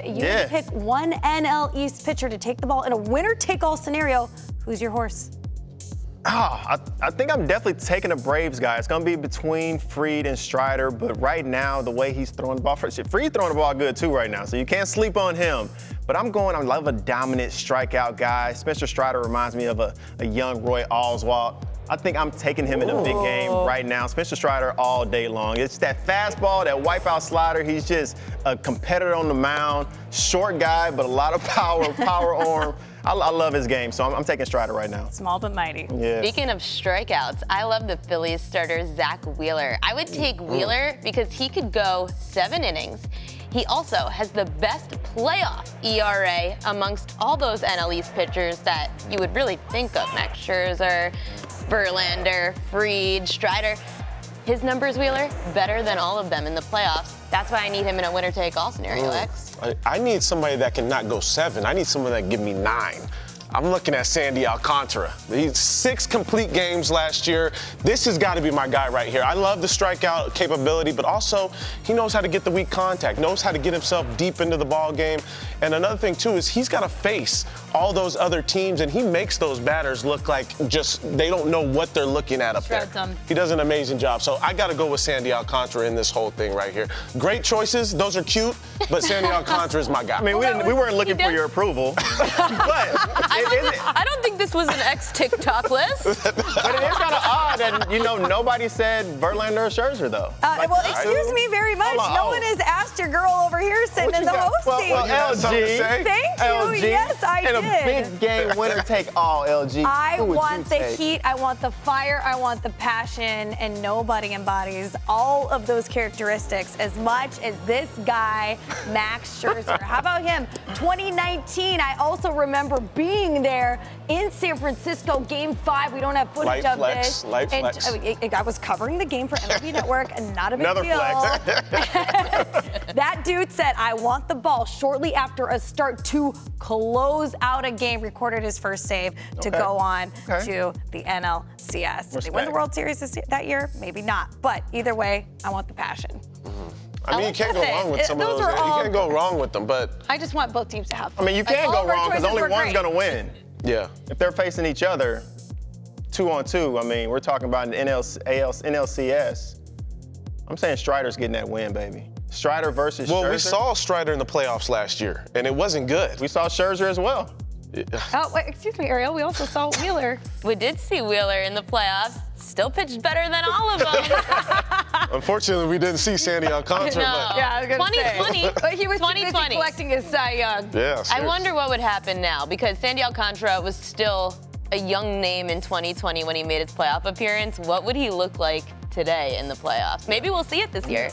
If you Yeah. pick one NL East pitcher to take the ball in a winner-take-all scenario, who's your horse? Oh, I, I think I'm definitely taking the Braves guy. It's gonna be between Fried and Strider, but right now the way he's throwing the ball, Fried throwing the ball good too right now, so you can't sleep on him. But I'm going. I love a dominant strikeout guy. Spencer Strider reminds me of a, a young Roy Oswalt. I think I'm taking him in a big game right now. Spencer Strider all day long. It's that fastball, that wipeout slider. He's just a competitor on the mound. Short guy, but a lot of power, power arm. I, I love his game, so I'm, I'm taking Strider right now. Small but mighty. Yeah. Speaking of strikeouts, I love the Phillies starter, Zack Wheeler. I would take mm. Wheeler because he could go seven innings. He also has the best playoff ERA amongst all those NL East pitchers that you would really think of. Max Scherzer, Verlander, Fried, Strider. His numbers, Wheeler, better than all of them in the playoffs. That's why I need him in a winner-take-all scenario, X. I, I need somebody that can not go seven. I need someone that can give me nine. I'm looking at Sandy Alcantara. He's six complete games last year. This has got to be my guy right here. I love the strikeout capability, but also he knows how to get the weak contact, knows how to get himself deep into the ball game. And another thing too is he's got to face all those other teams, and he makes those batters look like just they don't know what they're looking at up Shreds there. them. He does an amazing job. So I got to go with Sandy Alcantara in this whole thing right here. Great choices. Those are cute, but Sandy Alcantara is my guy. I mean, we, didn't, we weren't looking for your approval, but it, it, I don't think this was an ex TikTok list. but it is kind of odd that you know nobody said Verlander or Scherzer though. Uh, Like, well, excuse me very much. On, no oh. one has asked your girl over here sitting What in the got? host Well, seat. well, You got LG. Thank you. LG. Yes, I and did. a big game winner take all, LG. I Who want the take? heat, I want the fire, I want the passion, and nobody embodies all of those characteristics as much as this guy, Max Scherzer. How about him? 2019, I also remember being there in San Francisco, game five. We don't have footage Light of flex, this. light and flex. I- I was covering the game for MLB Network, and not a big Another deal. flex. that dude said, I want the ball shortly after a start to close out a game, recorded his first save to Okay. go on Okay. to the NLCS. Did they win the World Series this, that year? Maybe not. But either way, I want the passion. I mean, you can't go wrong with It- some of those those. are You can't go wrong with them, but I just want both teams to have I mean, you Like, can all go wrong because only one's great. gonna win. yeah. If they're facing each other, two on two. I mean, we're talking about an NL, AL, NLCS. I'm saying Strider's getting that win, baby. Strider versus Well, Scherzer. we saw Strider in the playoffs last year, and it wasn't good. We saw Scherzer as well. Oh, wait, excuse me, Ariel. We also saw Wheeler. We did see Wheeler in the playoffs. Still pitched better than all of them. Unfortunately, we didn't see Sandy Alcantara. No. But Yeah, I was 2020. say. But he was too busy 2020. collecting his Cy Young. yeah, I wonder what would happen now because Sandy Alcantara was still a young name in 2020 when he made his playoff appearance. What would he look like today in the playoffs? Maybe we'll see it this year.